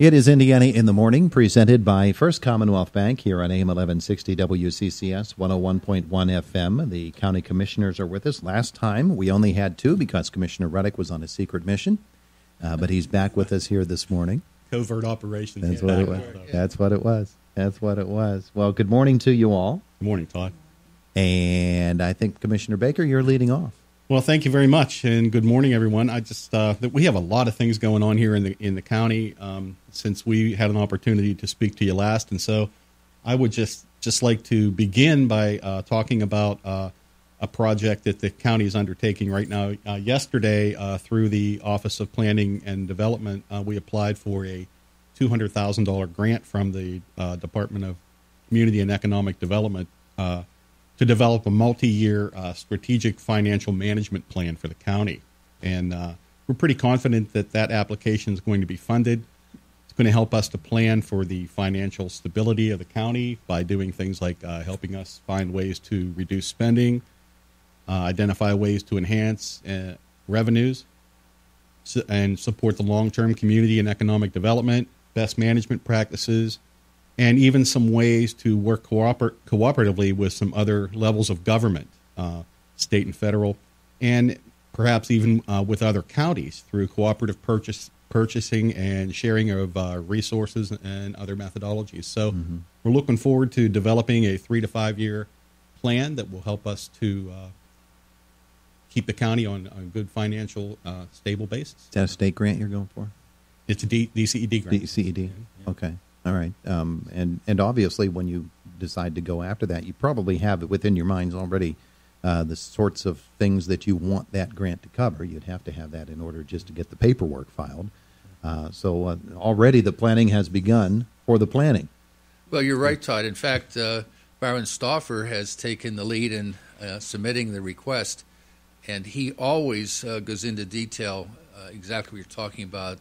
It is Indiana in the Morning, presented by First Commonwealth Bank here on AM 1160 WCCS 101.1 FM. The county commissioners are with us. Last time we only had two because Commissioner Ruffner was on a secret mission, uh, but he's back with us here this morning. Covert operations. That's what it was. That's what it was. That's what it was. Well, good morning to you all. Good morning, Todd. And I think Commissioner Baker, you're leading off. Well, thank you very much, and good morning, everyone. I just uh, we have a lot of things going on here in the in the county um, since we had an opportunity to speak to you last, and so I would just just like to begin by uh, talking about uh, a project that the county is undertaking right now. Uh, yesterday, uh, through the Office of Planning and Development, uh, we applied for a two hundred thousand dollar grant from the Department of Community and Economic Development to develop a multi-year uh, strategic financial management plan for the county, and uh, we're pretty confident that that application is going to be funded. It's going to help us to plan for the financial stability of the county by doing things like uh, helping us find ways to reduce spending, uh, identify ways to enhance uh, revenues, and support the long-term community and economic development, best management practices and even some ways to work cooper- cooperatively with some other levels of government, uh, state and federal, and perhaps even uh, with other counties through cooperative purchase purchasing and sharing of uh, resources and other methodologies. So mm-hmm. we're looking forward to developing a three to five year plan that will help us to uh, keep the county on a good financial uh, stable basis. Is that a state grant you're going for? It's a D- DCED grant. DCED. Yeah, yeah. Okay. All right, um, and and obviously, when you decide to go after that, you probably have it within your minds already uh, the sorts of things that you want that grant to cover. You'd have to have that in order just to get the paperwork filed. Uh, so uh, already the planning has begun for the planning. Well, you're right, Todd. In fact, uh, Byron Stauffer has taken the lead in uh, submitting the request, and he always uh, goes into detail exactly what you're talking about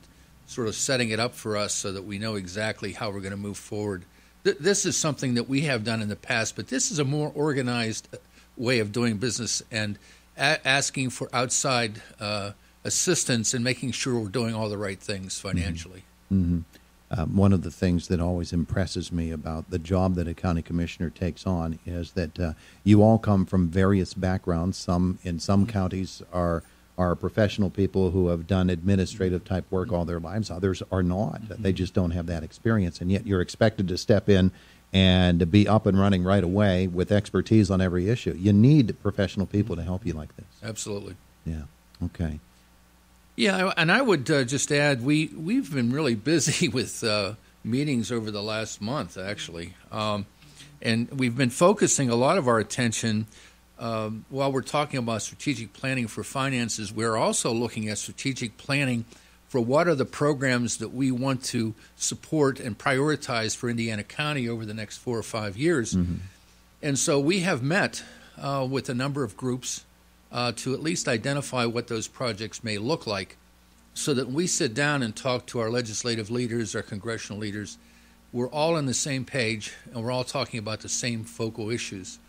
sort of setting it up for us so that we know exactly how we're going to move forward. Th- this is something that we have done in the past, but this is a more organized uh, way of doing business and a- asking for outside uh, assistance and making sure we're doing all the right things mm-hmm. financially. Mm-hmm. Um, one of the things that always impresses me about the job that a county commissioner takes on is that uh, you all come from various backgrounds. Some in some mm-hmm. counties are are professional people who have done administrative type work all their lives. Others are not. Mm-hmm. They just don't have that experience. And yet you're expected to step in and be up and running right away with expertise on every issue. You need professional people to help you like this. Absolutely. Yeah. Okay. Yeah, and I would uh, just add we we've been really busy with uh, meetings over the last month, actually, um, and we've been focusing a lot of our attention um, while we're talking about strategic planning for finances, we're also looking at strategic planning for what are the programs that we want to support and prioritize for Indiana County over the next four or five years. Mm-hmm. And so we have met uh, with a number of groups uh, to at least identify what those projects may look like so that when we sit down and talk to our legislative leaders, our congressional leaders, we're all on the same page and we're all talking about the same focal issues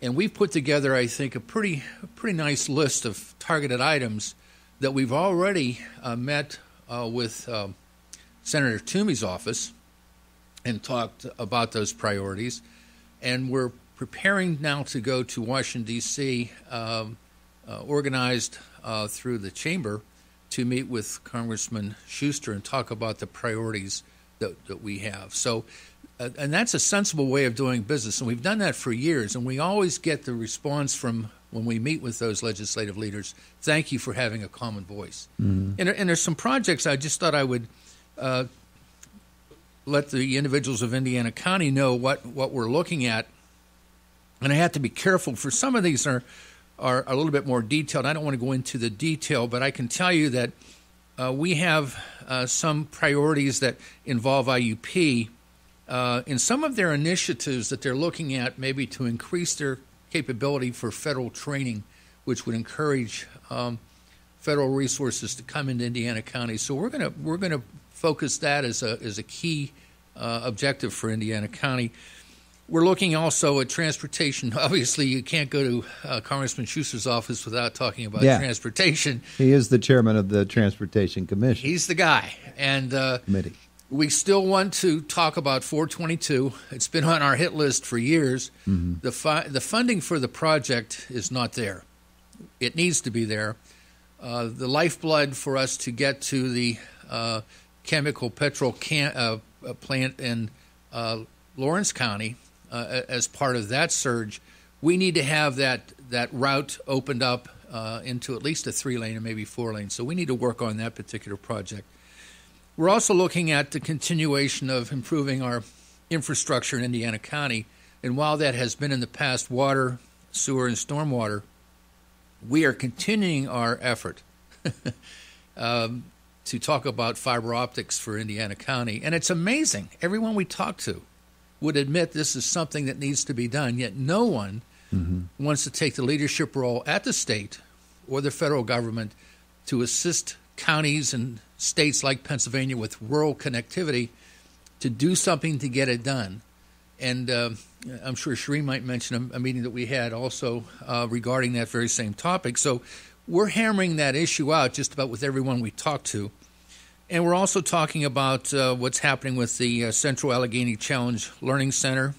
and we've put together, I think, a pretty a pretty nice list of targeted items that we've already uh, met uh, with uh, Senator Toomey's office and talked about those priorities, and we're preparing now to go to Washington D.C., um, uh, organized uh, through the chamber, to meet with Congressman Shuster and talk about the priorities that, that we have. So and that's a sensible way of doing business. And we've done that for years. And we always get the response from when we meet with those legislative leaders thank you for having a common voice. Mm-hmm. And, and, there's some projects I just thought I would uh, let the individuals of Indiana County know what, what we're looking at. And I have to be careful, for some of these are, are a little bit more detailed. I don't want to go into the detail, but I can tell you that uh, we have uh, some priorities that involve IUP uh, in some of their initiatives that they're looking at, maybe to increase their capability for federal training, which would encourage um, federal resources to come into Indiana County. So we're gonna we're gonna focus that as a as a key uh, objective for Indiana County. We're looking also at transportation. Obviously, you can't go to uh, Congressman Shuster's office without talking about yeah. transportation. He is the chairman of the Transportation Commission. He's the guy, and uh, committee we still want to talk about 422. It's been on our hit list for years. Mm-hmm. The fi- the funding for the project is not there. It needs to be there. Uh, the lifeblood for us to get to the uh, chemical petrol can- uh, uh, plant in uh, Lawrence County uh, as part of that surge, we need to have that that route opened up uh, into at least a three lane and maybe four lane. So we need to work on that particular project. We're also looking at the continuation of improving our infrastructure in Indiana County. And while that has been in the past water, sewer, and stormwater, we are continuing our effort um, to talk about fiber optics for Indiana County. And it's amazing. Everyone we talk to would admit this is something that needs to be done, yet no one mm-hmm. wants to take the leadership role at the state or the federal government to assist counties and states like Pennsylvania with rural connectivity to do something to get it done. And uh, I'm sure Sherene might mention a, a, meeting that we had also uh, regarding that very same topic. So we're hammering that issue out just about with everyone we talk to. And we're also talking about uh, what's happening with the uh, Central Allegheny Challenge Learning Center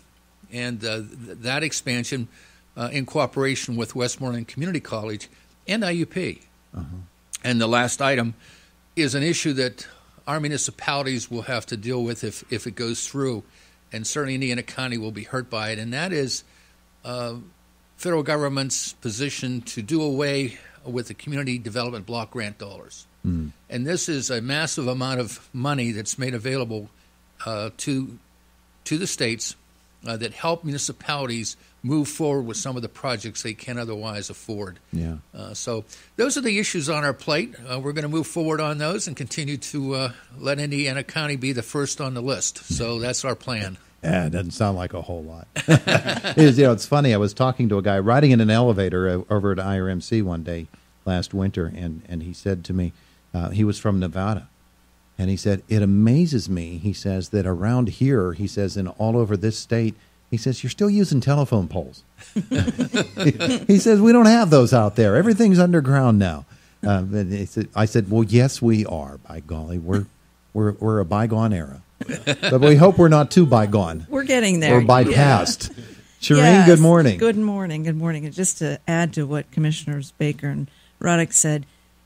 and uh, th- that expansion uh, in cooperation with Westmoreland Community College and IUP. Uh-huh. And the last item is an issue that our municipalities will have to deal with if, if it goes through, and certainly Indiana County will be hurt by it, and that is uh, federal government's position to do away with the community development block grant dollars. Mm. And this is a massive amount of money that's made available uh, to to the states uh, that help municipalities move forward with some of the projects they can't otherwise afford. Yeah. Uh, so those are the issues on our plate. Uh, we're going to move forward on those and continue to uh, let Indiana County be the first on the list. So that's our plan. Yeah, it doesn't sound like a whole lot. it's, you know, it's funny. I was talking to a guy riding in an elevator over at IRMC one day last winter, and, and he said to me, uh, he was from Nevada. And he said, It amazes me, he says, that around here, he says, and all over this state, he says, You're still using telephone poles. he says, We don't have those out there. Everything's underground now. Uh, said, I said, Well, yes, we are, by golly. We're, we're, we're a bygone era. but we hope we're not too bygone. We're getting there. Or bypassed. Yeah. Sherene, yes. good morning. Good morning. Good morning. And just to add to what Commissioners Baker and Ruffner said,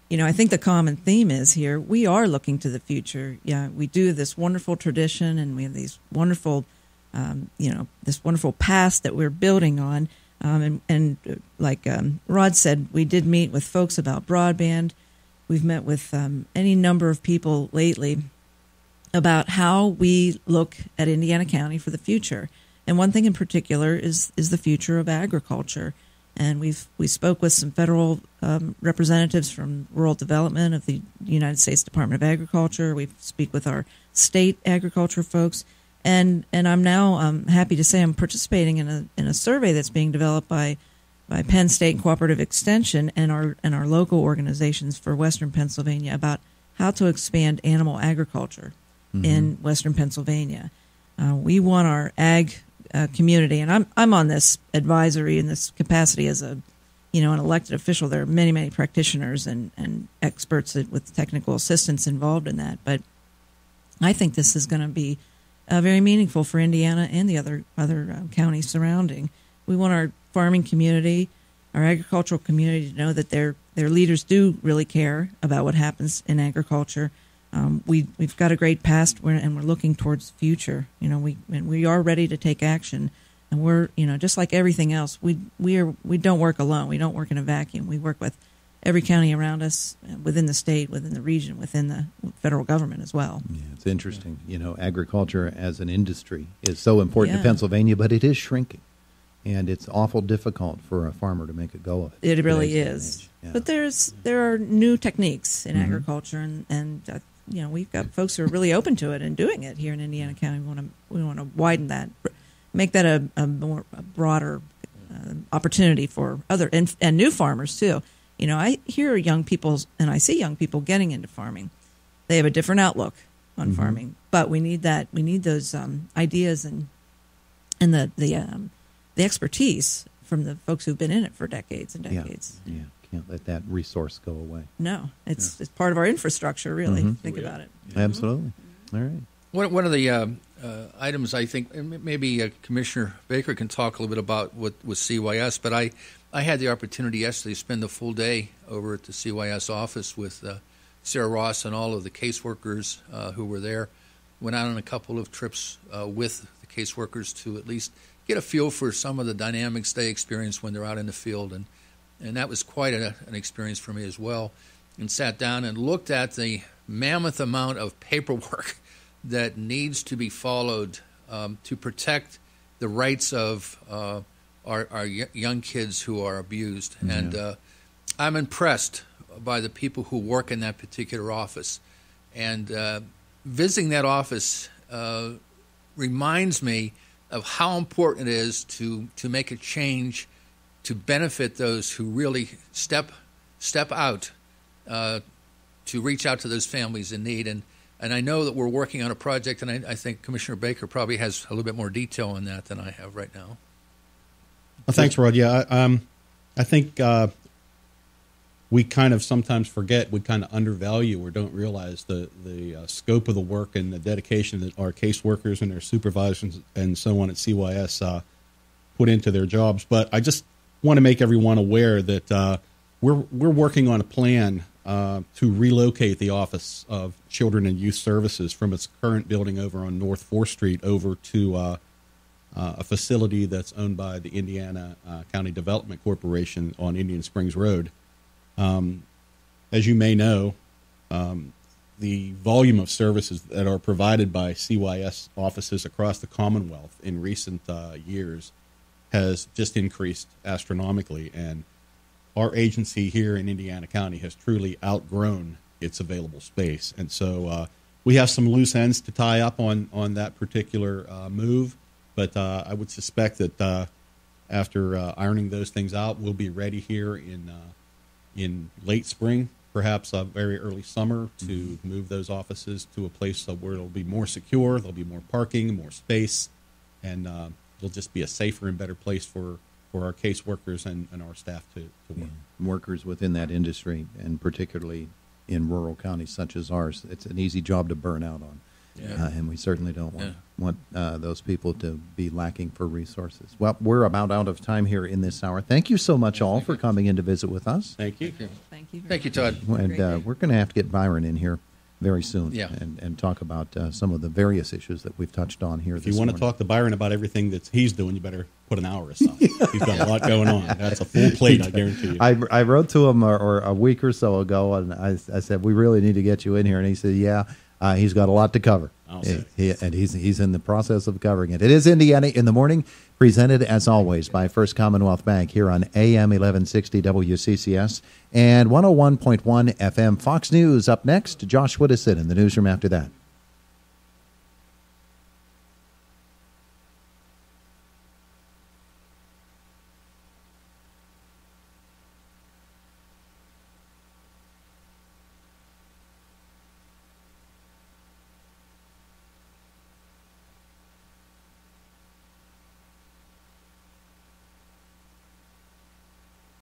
you know, I think the common theme is here we are looking to the future. Yeah, we do this wonderful tradition and we have these wonderful, um, you know, this wonderful past that we're building on. Um, and, and uh, like um, Rod said, we did meet with folks about broadband. We've met with um, any number of people lately about how we look at Indiana County for the future. And one thing in particular is is the future of agriculture and we've we spoke with some federal um, representatives from rural development of the United States Department of Agriculture. We speak with our state agriculture folks, and and I'm now um, happy to say I'm participating in a in a survey that's being developed by by Penn State Cooperative Extension and our and our local organizations for Western Pennsylvania about how to expand animal agriculture mm-hmm. in Western Pennsylvania. Uh, we want our ag uh, community, and I'm I'm on this advisory in this capacity as a you know an elected official. There are many many practitioners and and experts with technical assistance involved in that, but I think this is going to be uh, very meaningful for Indiana and the other other uh, counties surrounding. We want our farming community, our agricultural community to know that their their leaders do really care about what happens in agriculture um, we we've got a great past and we're looking towards the future. You know, we and we are ready to take action, and we're you know just like everything else, we we are we don't work alone. We don't work in a vacuum. We work with every county around us, uh, within the state, within the region, within the federal government as well. Yeah, it's interesting. You know, agriculture as an industry is so important yeah. to Pennsylvania, but it is shrinking. And it's awful difficult for a farmer to make a go of it. It really is. Yeah. But there's there are new techniques in mm-hmm. agriculture, and and uh, you know we've got folks who are really open to it and doing it here in Indiana County. We want to we want to widen that, make that a, a more a broader uh, opportunity for other and, and new farmers too. You know, I hear young people and I see young people getting into farming. They have a different outlook on mm-hmm. farming, but we need that. We need those um, ideas and and the the um, the expertise from the folks who've been in it for decades and decades. Yeah. yeah can't let that resource go away. No, it's yeah. it's part of our infrastructure. Really, mm-hmm. think yeah. about it. Absolutely. All right. One, one of the uh, uh, items I think maybe uh, Commissioner Baker can talk a little bit about with, with CYS, but I, I had the opportunity yesterday to spend the full day over at the CYS office with uh, Sarah Ross and all of the caseworkers uh, who were there. Went out on a couple of trips uh, with the caseworkers to at least get a feel for some of the dynamics they experience when they're out in the field, and and that was quite a, an experience for me as well. And sat down and looked at the mammoth amount of paperwork that needs to be followed um, to protect the rights of uh, our, our young kids who are abused. Mm-hmm. And uh, I'm impressed by the people who work in that particular office. And uh, visiting that office uh, reminds me of how important it is to, to make a change to benefit those who really step step out uh, to reach out to those families in need. And and I know that we're working on a project, and I, I, think Commissioner Baker probably has a little bit more detail on that than I have right now. Well, thanks, Rod. Yeah, I, um, I think uh, we kind of sometimes forget, we kind of undervalue or don't realize the the uh, scope of the work and the dedication that our caseworkers and their supervisors and so on at CYS uh, put into their jobs. But I just want to make everyone aware that uh, we're we're working on a plan uh, to relocate the Office of Children and Youth Services from its current building over on North 4th Street over to uh, uh, a facility that's owned by the Indiana uh, County Development Corporation on Indian Springs Road. Um, as you may know, um, the volume of services that are provided by CYS offices across the Commonwealth in recent uh, years has just increased astronomically, and our agency here in Indiana County has truly outgrown its available space, and so uh, we have some loose ends to tie up on on that particular uh, move. But uh, I would suspect that uh, after uh, ironing those things out, we'll be ready here in uh, in late spring, perhaps a very early summer, to mm-hmm. move those offices to a place where it'll be more secure. There'll be more parking, more space, and it'll just be a safer and better place for for our caseworkers and, and our staff to, to work. Yeah. Workers within that industry, and particularly in rural counties such as ours, it's an easy job to burn out on. Yeah. Uh, and we certainly don't want, yeah. want uh, those people to be lacking for resources. Well, we're about out of time here in this hour. Thank you so much, all, for coming in to visit with us. Thank you. Thank you. Thank you, Thank you Todd. And uh, we're going to have to get Byron in here very soon yeah. and, and talk about uh, some of the various issues that we've touched on here. If you want morning. to talk to Byron about everything that he's doing, you better put an hour aside. he's got a lot going on. That's a full plate, I guarantee you. I, I wrote to him or, or a week or so ago, and I, I said, We really need to get you in here. And he said, Yeah, uh, he's got a lot to cover. He, he, and he's, he's in the process of covering it. It is Indiana in the morning, presented as always by First Commonwealth Bank here on AM 1160 WCCS and 101.1 FM Fox News. Up next, Josh Woodison in the newsroom after that.